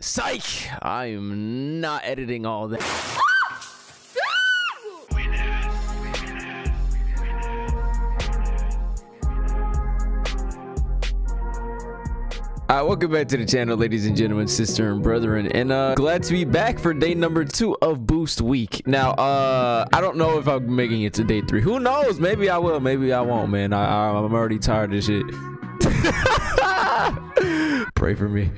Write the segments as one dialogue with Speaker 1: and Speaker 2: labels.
Speaker 1: Psych! I am not editing all that. Alright, welcome back to the channel, ladies and gentlemen, sister and brethren, and uh, glad to be back for day number two of Boost Week. Now, uh, I don't know if I'm making it to day three. Who knows? Maybe I will, maybe I won't, man. I, I I'm already tired of shit. Pray for me.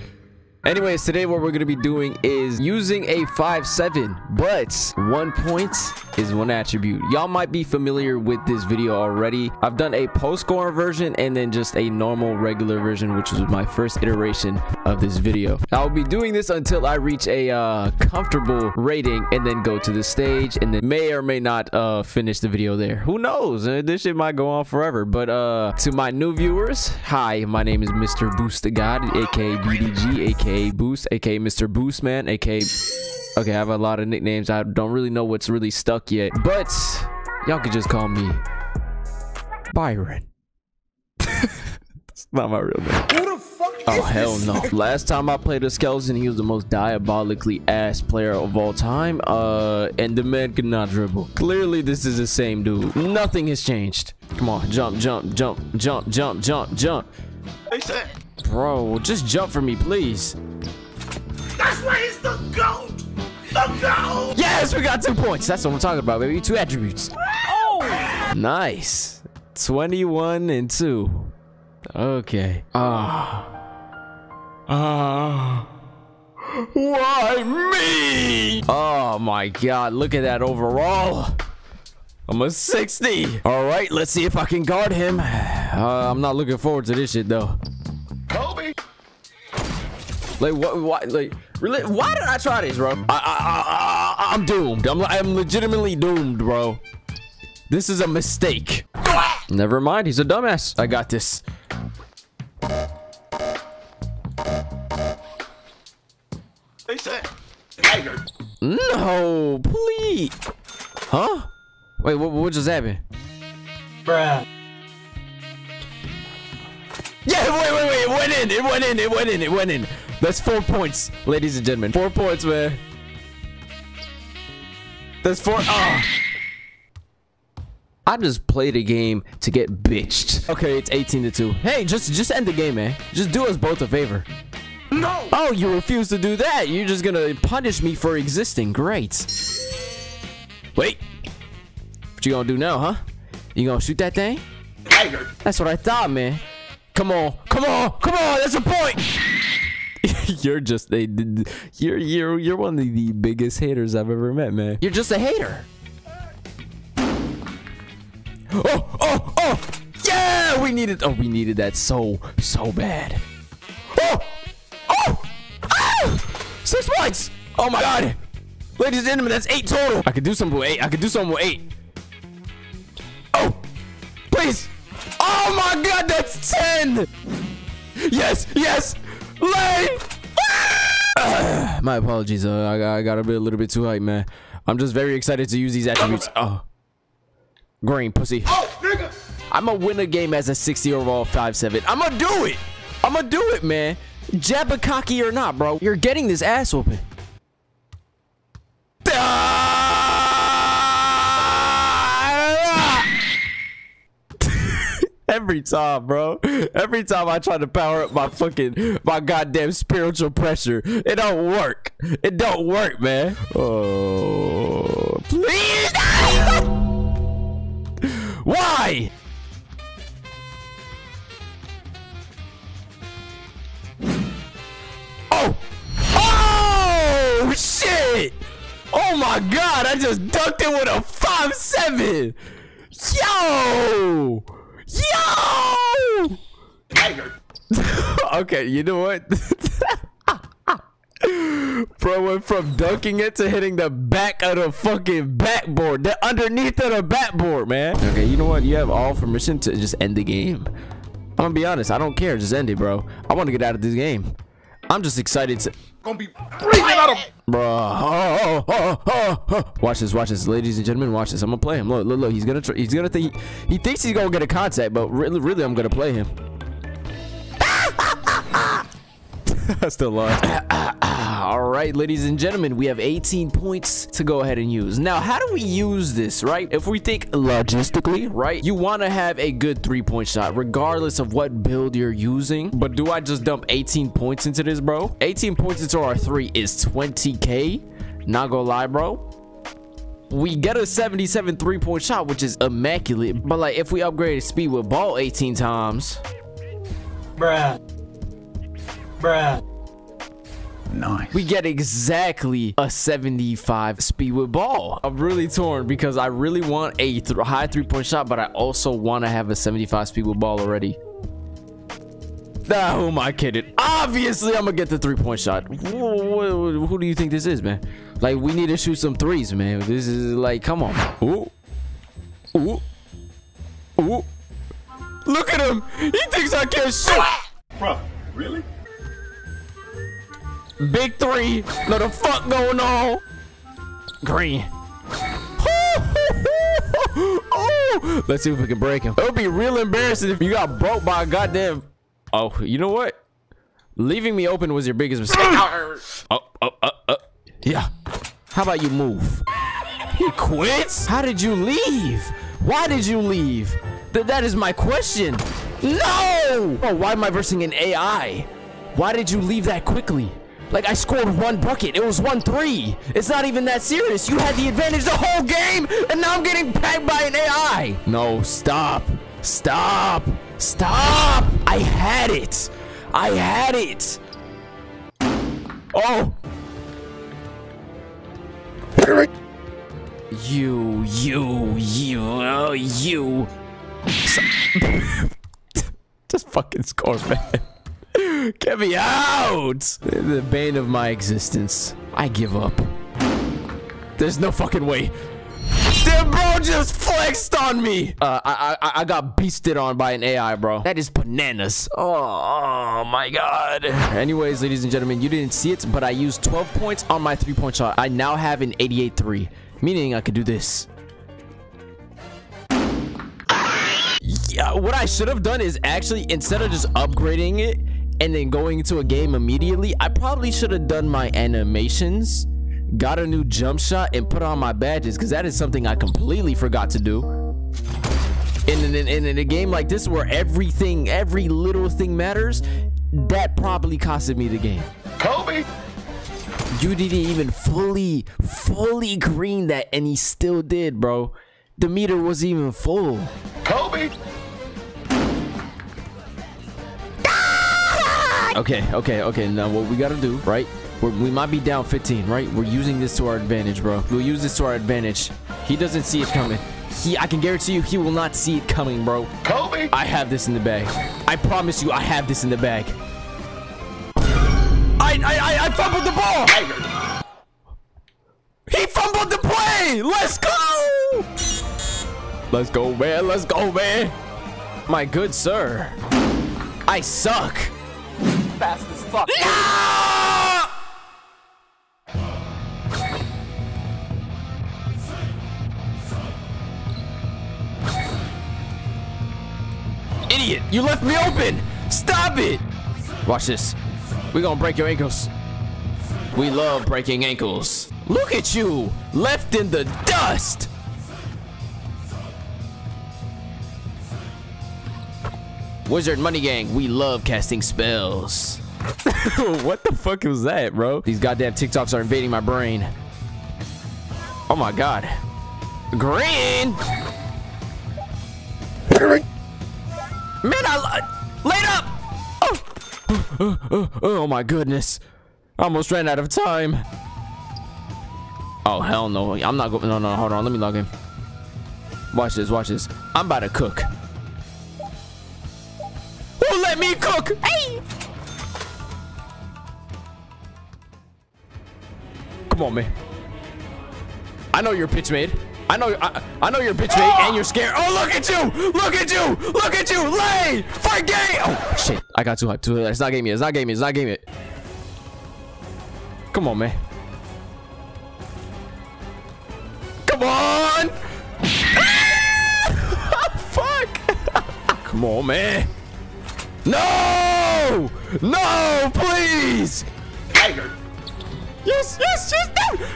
Speaker 1: Anyways, today what we're going to be doing is using a 5-7, but one point is one attribute. Y'all might be familiar with this video already. I've done a post-scoring version and then just a normal regular version, which was my first iteration of this video. I'll be doing this until I reach a uh, comfortable rating and then go to the stage and then may or may not uh, finish the video there. Who knows? Uh, This shit might go on forever. But uh, to my new viewers, hi, my name is Mr. Boost the God, aka BDG, aka Boost, aka Mr. Boost Man, aka Okay, I have a lot of nicknames. I don't really know what's really stuck yet, but y'all could just call me Byron. It's not my real name.
Speaker 2: Who the fuck
Speaker 1: Oh
Speaker 2: is
Speaker 1: hell
Speaker 2: this?
Speaker 1: no! Last time I played a skeleton, he was the most diabolically ass player of all time. Uh, and the man could not dribble. Clearly, this is the same dude. Nothing has changed. Come on, jump, jump, jump, jump, jump, jump, jump.
Speaker 2: They said,
Speaker 1: Bro, just jump for me, please.
Speaker 2: that's why he's the GOAT! The GOAT!
Speaker 1: Yes, we got two points. That's what I'm talking about, baby. Two attributes. Oh, nice. 21 and 2. Okay. Ah. Ah. Why me? Oh my god, look at that overall. I'm a 60. All right, let's see if I can guard him. Uh, I'm not looking forward to this shit though. Like what? Why? Like really? Why did I try this, bro? I, I, I, I I'm doomed. I'm I'm legitimately doomed, bro. This is a mistake. Never mind. He's a dumbass. I got this.
Speaker 2: They said, Tiger.
Speaker 1: No, please. Huh? Wait, what, what just happened?
Speaker 2: Bruh.
Speaker 1: Yeah, wait, wait, wait. It went in. It went in. It went in. It went in. That's four points, ladies and gentlemen. Four points, man. That's four. Oh. I just played a game to get bitched. Okay, it's 18 to 2. Hey, just just end the game, man. Just do us both a favor.
Speaker 2: No!
Speaker 1: Oh, you refuse to do that. You're just gonna punish me for existing. Great. Wait. What you gonna do now, huh? You gonna shoot that thing?
Speaker 2: Tiger.
Speaker 1: That's what I thought, man. Come on, come on, come on. That's a point. you're just a, you're you're you're one of the biggest haters I've ever met, man. You're just a hater. Oh, oh, oh! Yeah, we needed. Oh, we needed that so so bad. Oh, oh, oh! Six points. Oh my god, ladies and gentlemen, that's eight total. I could do something with eight. I could do something with eight. Oh, please. Oh my god, that's 10. Yes, yes. Lane. My apologies. Uh, I, got- I got a bit, a little bit too hype, man. I'm just very excited to use these attributes. Oh. Green pussy.
Speaker 2: Oh, nigga!
Speaker 1: I'm gonna win a game as a 60 overall 5-7. I'm gonna do it. I'm gonna do it, man. Jabba or not, bro. You're getting this ass whooping. Every time, bro. Every time I try to power up my fucking my goddamn spiritual pressure, it don't work. It don't work, man. Oh, please. Why? Oh! Oh shit! Oh my god! I just dunked it with a five seven. Yo! Yo!
Speaker 2: Tiger.
Speaker 1: okay, you know what? Bro went from dunking it to hitting the back of the fucking backboard. The underneath of the backboard, man. Okay, you know what? You have all permission to just end the game. I'm gonna be honest, I don't care. Just end it, bro. I want to get out of this game. I'm just excited to.
Speaker 2: Gonna be breathing out of.
Speaker 1: Oh. watch this, watch this, ladies and gentlemen, watch this. I'm gonna play him. Look, look, look. He's gonna, he's gonna think he, he thinks he's gonna get a contact, but really, really, I'm gonna play him. Still lost. All right, ladies and gentlemen, we have 18 points to go ahead and use. Now, how do we use this, right? If we think logistically, right? You want to have a good three-point shot, regardless of what build you're using. But do I just dump 18 points into this, bro? 18 points into our three is 20k. Not gonna lie, bro we get a 77 three-point shot which is immaculate but like if we upgraded speed with ball 18 times
Speaker 3: bruh bruh
Speaker 1: Nice. We get exactly a 75 speed with ball. I'm really torn because I really want a th high three-point shot, but I also want to have a 75 speed with ball already. Nah, who am I kidding? Obviously, I'm gonna get the three-point shot. Who, who do you think this is, man? Like, we need to shoot some threes, man. This is like, come on. Ooh. Ooh. Ooh. Look at him. He thinks I can't shoot.
Speaker 2: Bro, really?
Speaker 1: Big three. Know the fuck going on? Green. oh, let's see if we can break him. It would be real embarrassing if you got broke by a goddamn Oh, you know what? Leaving me open was your biggest mistake. oh, oh, oh, oh. Yeah. How about you move? He quits? How did you leave? Why did you leave? Th that is my question. No! Oh, why am I versing an AI? Why did you leave that quickly? Like, I scored one bucket. It was 1-3. It's not even that serious. You had the advantage the whole game, and now I'm getting pegged by an AI. No, stop. Stop. Stop! I had it! I had it! Oh! You, you, you, oh, you. Just fucking score, man. Get me out! The bane of my existence. I give up. There's no fucking way. Damn, bro just flexed on me. Uh, I, I, I got beasted on by an AI, bro. That is bananas. Oh, oh my God. Anyways, ladies and gentlemen, you didn't see it, but I used 12 points on my three-point shot. I now have an 88-3, meaning I could do this. Yeah, what I should have done is actually, instead of just upgrading it and then going into a game immediately, I probably should have done my animations got a new jump shot and put on my badges because that is something I completely forgot to do. And in, in, in, a game like this where everything, every little thing matters, that probably costed me the game.
Speaker 2: Kobe!
Speaker 1: You didn't even fully, fully green that and he still did, bro. The meter was even full.
Speaker 2: Kobe!
Speaker 1: Okay, okay, okay. Now what we gotta do, right? We're, we might be down 15, right? We're using this to our advantage, bro. We'll use this to our advantage. He doesn't see it coming. He, I can guarantee you, he will not see it coming, bro.
Speaker 2: Kobe!
Speaker 1: I have this in the bag. I promise you, I have this in the bag. I, I, I, I fumbled the ball! He fumbled the play! Let's go! Let's go, man. Let's go, man. My good sir. I suck.
Speaker 3: Fast as fuck.
Speaker 1: No! Idiot, you left me open. Stop it. Watch this. We're gonna break your ankles. We love breaking ankles. Look at you, left in the dust. Wizard Money Gang, we love casting spells. what the fuck was that, bro? These goddamn TikToks are invading my brain. Oh my god. Green! Man, I laid up. Oh oh, oh. oh, oh, my goodness! I almost ran out of time. Oh hell no! I'm not going. No, no, hold on. Let me log in. Watch this. Watch this. I'm about to cook. Hey! Come on, man. I know you're pitch made. I know, I, I know you're bitch mate and you're scared. Oh, look at you! Look at you! Look at you! Lay! Fight game! Oh, shit. I got too hyped. Too It's not game yet. It's not game yet. It's not game yet. Come on, man. Come on! Ah! Fuck! Come on, man. No! No! No, please!
Speaker 2: Tiger.
Speaker 1: Yes, yes, yes! No!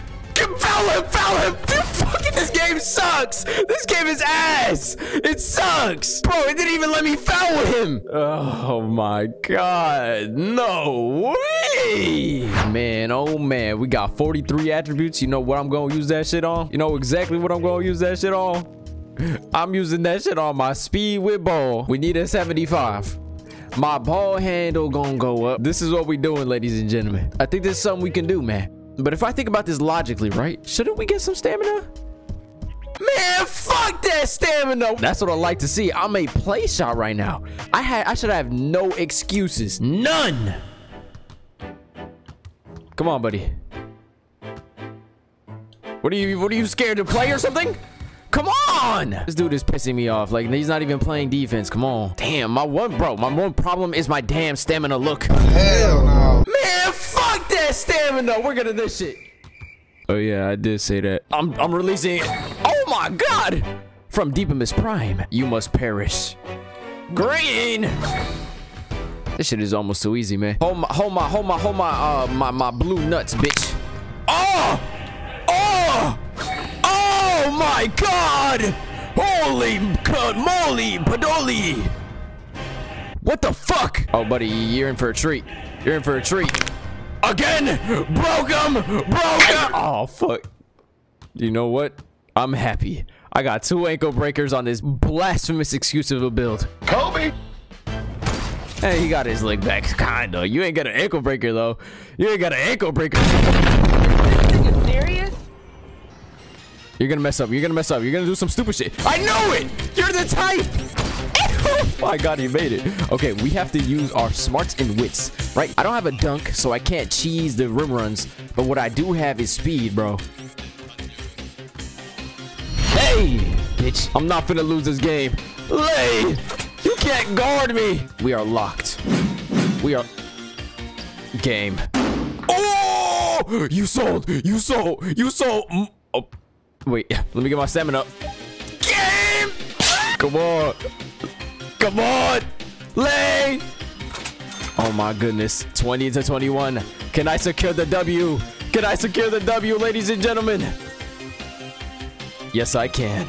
Speaker 1: Foul him! Foul him! Dude, fucking this game sucks! This game is ass! It sucks! Bro, it didn't even let me foul him! Oh my god. No way! Man, oh man, we got 43 attributes. You know what I'm gonna use that shit on? You know exactly what I'm gonna use that shit on? I'm using that shit on my speed with ball. We need a 75 my ball handle gonna go up. This is what we doing ladies and gentlemen. I think this is something we can do man. But if i think about this logically right shouldn't we get some stamina? Man fuck that stamina. That's what i like to see. I'm a play shot right now. I had i should have no excuses. None. Come on buddy. What are you what are you scared to play or something Come on! This dude is pissing me off. Like, he's not even playing defense. Come on. Damn, my one, bro, my one problem is my damn stamina. Look.
Speaker 2: Hell no.
Speaker 1: Man, fuck that stamina. We're gonna this shit. Oh, yeah, I did say that. I'm, I'm releasing. Oh, my God. From Deepimus Prime, you must perish. Green. This shit is almost so easy, man. Hold my, hold my, hold my, hold my, uh, my, my blue nuts, bitch. Oh! Oh my god! Holy god, moly, padoli! What the fuck? Oh, buddy, you're in for a treat. You're in for a treat. Again! Broke him! Broke him! Oh, fuck. You know what? I'm happy. I got two ankle breakers on this blasphemous excuse of a build.
Speaker 2: Kobe.
Speaker 1: Hey, he got his leg back, kinda. You ain't got an ankle breaker, though. You ain't got an ankle breaker.
Speaker 3: serious?
Speaker 1: You're gonna mess up. You're gonna mess up. You're gonna do some stupid shit. I know it! You're the type! oh my god, he made it. Okay, we have to use our smarts and wits, right? I don't have a dunk, so I can't cheese the rim runs. But what I do have is speed, bro. Hey, bitch. I'm not finna lose this game. Lay! You can't guard me! We are locked. We are... Game. Oh! You sold! You sold! You sold! Mm, Oh. Wait, let me get my stamina up. Game! Come on. Come on. Lay! Oh my goodness. 20 to 21. Can I secure the W? Can I secure the W, ladies and gentlemen? Yes, I can.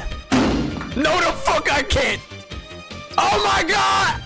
Speaker 1: No, the fuck I can't! Oh my god!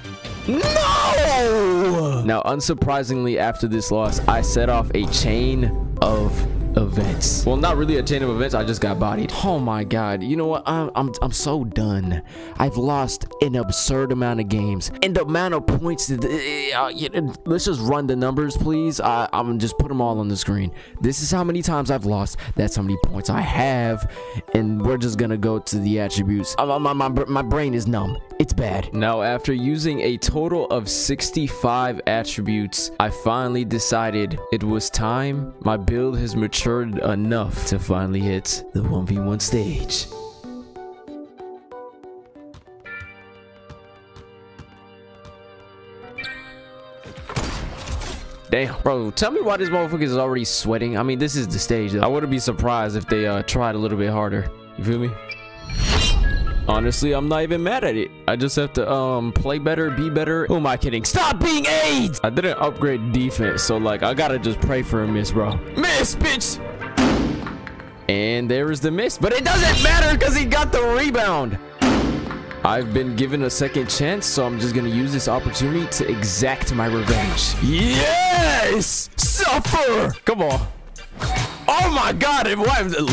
Speaker 1: No! Now, unsurprisingly, after this loss, I set off a chain of events. Well, not really a chain of events. I just got bodied. Oh my god. You know what? I'm I'm I'm so done. I've lost an absurd amount of games and the amount of points. That, uh, you know, let's just run the numbers, please. I, I'm just put them all on the screen. This is how many times I've lost. That's how many points I have, and we're just gonna go to the attributes. Uh, my my my, my brain is numb. It's bad. Now, after using a total of 65 attributes, I finally decided it was time. My build has matured enough to finally hit the 1v1 stage. Damn, bro, tell me why this motherfucker is already sweating. I mean, this is the stage. I wouldn't be surprised if they uh, tried a little bit harder. You feel me? Honestly, I'm not even mad at it. I just have to um play better, be better. Who am I kidding? Stop being AIDS! I didn't upgrade defense, so like I gotta just pray for a miss, bro. Miss, bitch! And there is the miss, but it doesn't matter because he got the rebound. I've been given a second chance, so I'm just gonna use this opportunity to exact my revenge. Yes! Suffer! Come on. Oh my god,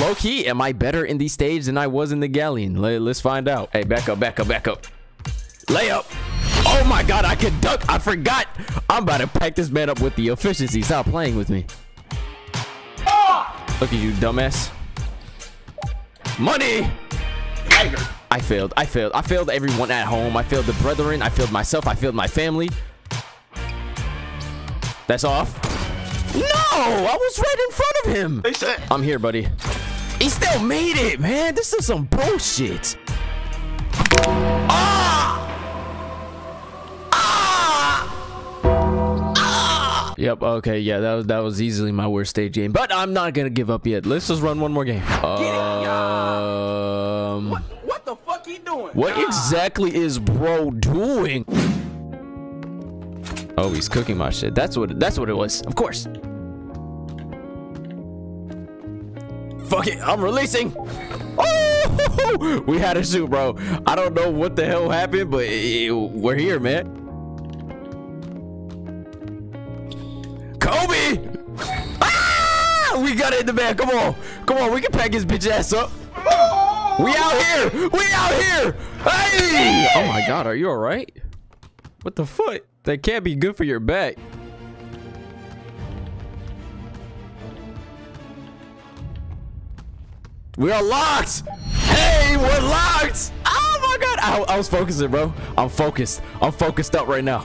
Speaker 1: low key, am I better in the stage than I was in the galleon? Let, us find out. Hey, back up, back up, back up. Layup. Oh my god, I can duck. I forgot. I'm about to pack this man up with the efficiency. Stop playing with me. Ah! Look at you, dumbass. Money. I failed. I failed. I failed everyone at home. I failed the brethren. I failed myself. I failed my family. That's off. No! I was right in front of him.
Speaker 2: They said.
Speaker 1: I'm here, buddy. He still made it, man. This is some bullshit. Ah! Ah! Yep. Okay. Yeah. That was that was easily my worst stage game, but I'm not gonna give up yet. Let's just run one more game. Um.
Speaker 2: What the fuck he doing?
Speaker 1: What exactly is bro doing? Oh, he's cooking my shit. That's what that's what it was. Of course. Fuck it. I'm releasing. Oh, we had a shoot, bro. I don't know what the hell happened, but we're here, man. Kobe! Ah! We got it in the bag. Come on. Come on. We can pack his bitch ass up. We out here. We out here. Hey! Oh my God. Are you all right? What the fuck? That can't be good for your back. We are locked. Hey, we're locked. Oh my God. I, I was focusing, bro. I'm focused. I'm focused up right now.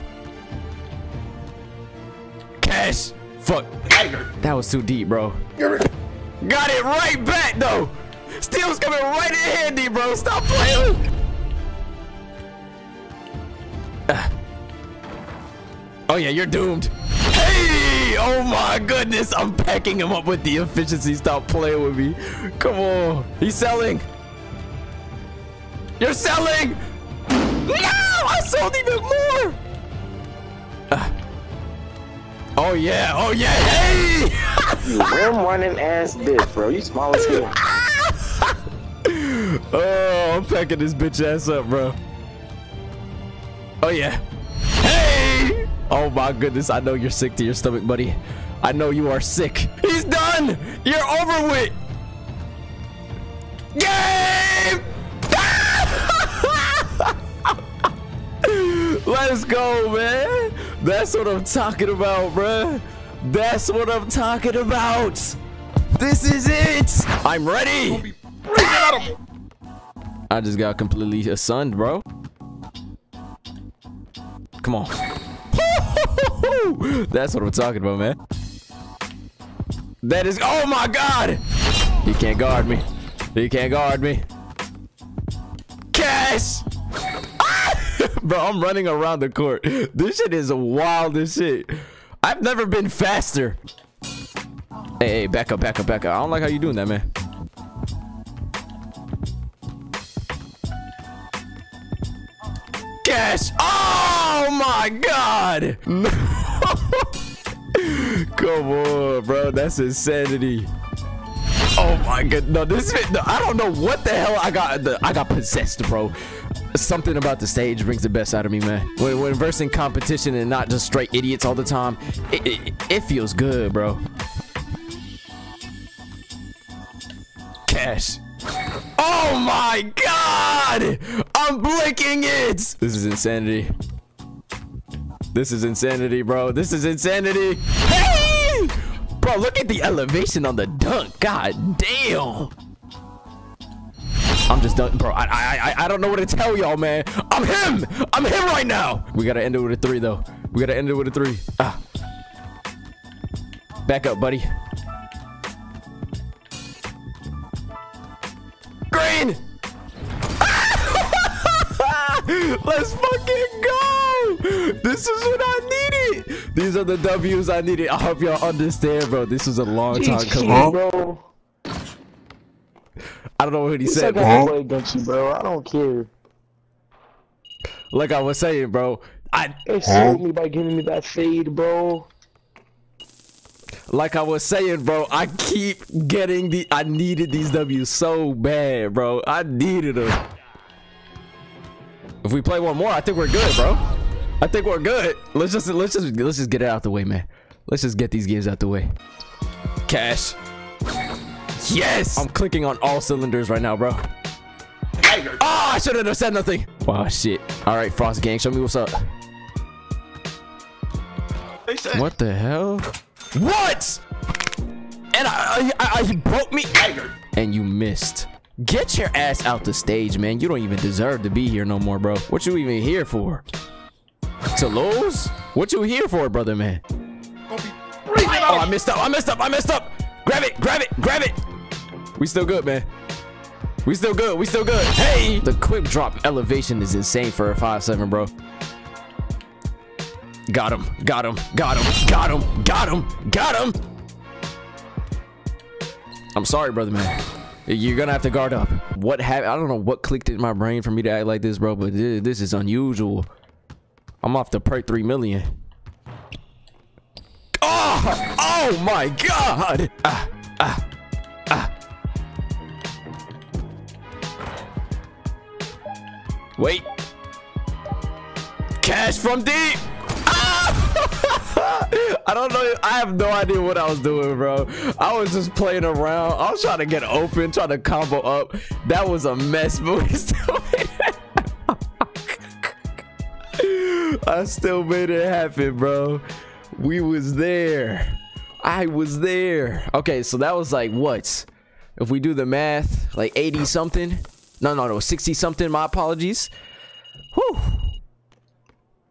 Speaker 1: Cash. Fuck. That was too deep, bro. Got it right back, though. Steel's coming right in handy, bro. Stop playing. Uh. Oh, yeah, you're doomed. Hey! Oh, my goodness. I'm packing him up with the efficiency. Stop playing with me. Come on. He's selling. You're selling. No! I sold even more. Uh. Oh yeah, oh yeah, hey!
Speaker 4: Rim running ass bitch, bro. You small as hell.
Speaker 1: oh, I'm packing this bitch ass up, bro. Oh yeah. Oh my goodness, I know you're sick to your stomach, buddy. I know you are sick. He's done! You're over with! Game! Let's go, man. That's what I'm talking about, bruh. That's what I'm talking about. This is it. I'm ready. I just got completely asunned, bro. Come on. That's what I'm talking about, man. That is, oh my God. He can't guard me. He can't guard me. Cash. Bro, I'm running around the court. This shit is wild as shit. I've never been faster. Hey, hey, back up, back up, back up. I don't like how you doing that, man. Cash. Oh my god. Come on, bro. That's insanity. Oh my god. No, this no, I don't know what the hell I got I got possessed, bro something about the stage brings the best out of me, man. When, when versing competition and not just straight idiots all the time, it, it, it feels good, bro. Cash. Oh my god! I'm blinking it! This is insanity. This is insanity, bro. This is insanity. Hey! Bro, look at the elevation on the dunk. God damn. I'm just done, bro. I I I, I don't know what to tell y'all, man. I'm him. I'm him right now. We gotta end it with a three, though. We gotta end it with a three. Ah. Back up, buddy. Green. Let's fucking go. This is what I needed. These are the W's I needed. I hope y'all understand, bro. This was a long time coming.
Speaker 4: bro.
Speaker 1: I don't know what he
Speaker 4: You
Speaker 1: said,
Speaker 4: suck
Speaker 1: bro.
Speaker 4: at play, don't you, bro? I don't care.
Speaker 1: Like I was saying, bro. I
Speaker 4: They sold me by giving me that fade, bro.
Speaker 1: like I was saying, bro. I keep getting the. I needed these W's so bad, bro. I needed them. If we play one more, I think we're good, bro. I think we're good. Let's just let's just let's just get it out the way, man. Let's just get these games out the way. Cash. Yes! I'm clicking on all cylinders right now, bro. Oh, I shouldn't have said nothing. Wow, shit. All right, Frost Gang, show me what's up. What the hell? What? And I, I, I, he broke me. And you missed. Get your ass out the stage, man. You don't even deserve to be here no more, bro. What you even here for? To lose? What you here for, brother, man? Oh, I messed up. I messed up. I messed up. Grab it. Grab it. Grab it. We still good, man. We still good. We still good. Hey! The quick drop elevation is insane for a five seven, bro. Got him. Got him. Got him. Got him. Got him. Got him. I'm sorry, brother, man. You're gonna have to guard up. What happened? I don't know what clicked in my brain for me to act like this, bro, but this is unusual. I'm off the perk 3 million. Oh oh my god! Ah, ah, ah. Wait. Cash from deep. Ah! I don't know. I have no idea what I was doing, bro. I was just playing around. I was trying to get open, trying to combo up. That was a mess, but we still I still made it happen, bro. We was there. I was there. Okay, so that was like what? If we do the math, like 80 something. No, no, no, 60 something. My apologies. Whew.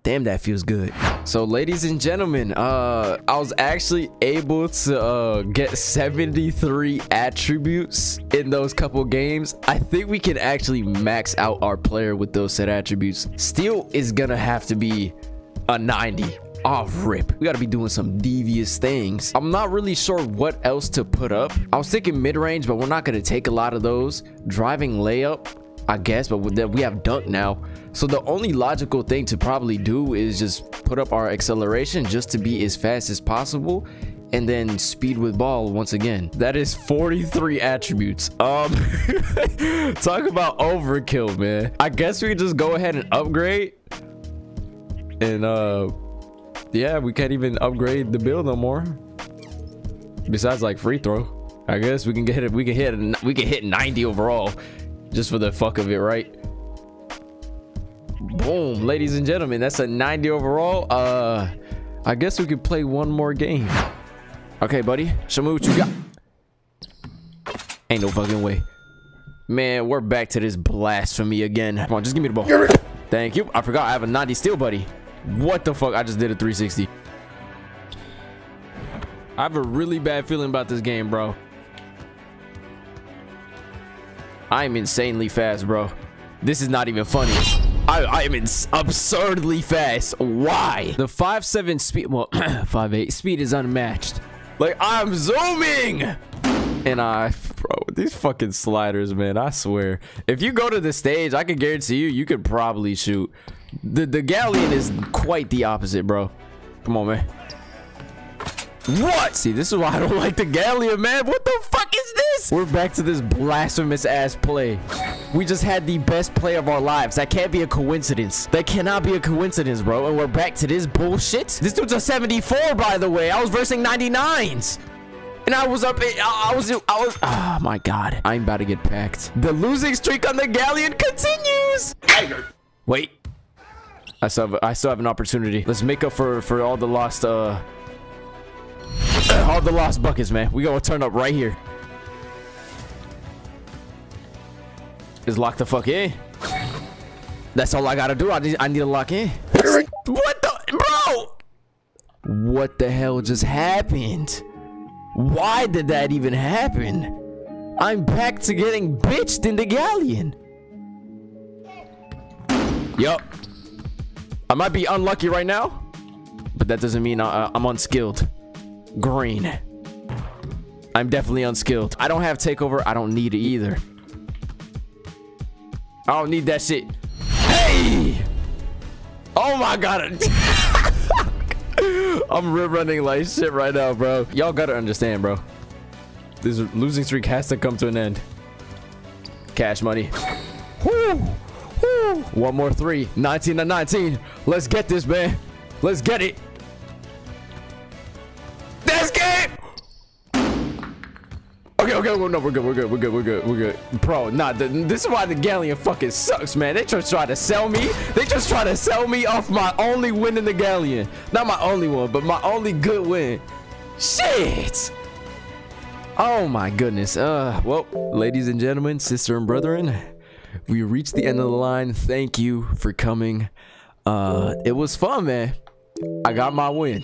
Speaker 1: Damn, that feels good. So, ladies and gentlemen, uh, I was actually able to uh, get 73 attributes in those couple games. I think we can actually max out our player with those set attributes. Steel is gonna have to be a 90 off rip. We got to be doing some devious things. I'm not really sure what else to put up. I was thinking mid-range but we're not to take a lot of those. Driving layup i guess but we have dunk now so the only logical thing to probably do is just put up our acceleration just to be as fast as possible and then speed with ball once again that is 43 attributes um talk about overkill man i guess we just go ahead and upgrade and uh yeah, we can't even upgrade the build no more. Besides like free throw. I guess we can get it. We can hit. We can hit 90 overall, just for the fuck of it, right? Boom, ladies and gentlemen, that's a 90 overall. Uh, I guess we could play one more game. Okay, buddy. Show me what you got. Ain't no fucking way. Man, we're back to this blasphemy again. Come on, just give me the ball. Thank you. I forgot I have a 90 steal, buddy. What the fuck? I just did a 360. I have a really bad feeling about this game, bro. I'm insanely fast, bro. This is not even funny. I, I am absurdly fast. Why? The 5'7 speed, well, 5'8 speed is unmatched. Like, I'm zooming! And I, bro, these fucking sliders, man, I swear. If you go to the stage, I can guarantee you, you could probably shoot. The, the Galleon is quite the opposite, bro. Come on, man. What? See, this is why I don't like the Galleon, man. What the fuck is this? We're back to this blasphemous ass play. We just had the best play of our lives. That can't be a coincidence. That cannot be a coincidence, bro. And we're back to this bullshit. This dude's a 74, by the way. I was versing 99s. And I was up, I was, I was, oh my God. I'm about to get packed. The losing streak on the Galleon continues. Wait. I still have, I still have an opportunity. Let's make up for for all the lost uh all the lost buckets, man. We gonna turn up right here. Is lock the fuck in. That's all I gotta do. I need I need to lock in. What the bro? What the hell just happened? Why did that even happen? I'm back to getting bitched in the galleon. Yup. I might be unlucky right now, but that doesn't mean I, I'm unskilled. Green. I'm definitely unskilled. I don't have takeover. I don't need it either. I don't need that shit. Hey! Oh my god. I'm running like shit right now, bro. Y'all gotta understand, bro. This losing streak has to come to an end. Cash money. Woo! One more three. 19 to 19. Let's get this, man. Let's get it. Okay, well, no, we're good, we're good, we're good, we're good, we're good. Bro, nah, the, this is why the Galleon fucking sucks, man. They just try to sell me. They just try to sell me off my only win in the Galleon. Not my only one, but my only good win. Shit. Oh my goodness. Uh, well, ladies and gentlemen, sister and brethren, we reached the end of the line. Thank you for coming. Uh, it was fun, man. I got my win.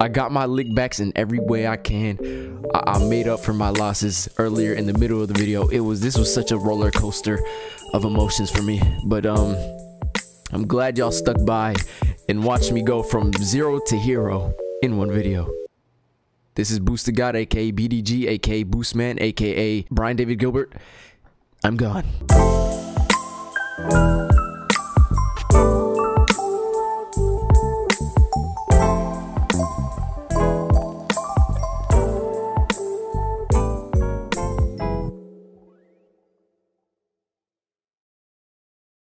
Speaker 1: I got my lick backs in every way I can. I, I, made up for my losses earlier in the middle of the video. It was this was such a roller coaster of emotions for me. But um, I'm glad y'all stuck by and watched me go from zero to hero in one video. This is Boost God, aka BDG, aka Boostman, aka Brian David Gilbert. I'm gone.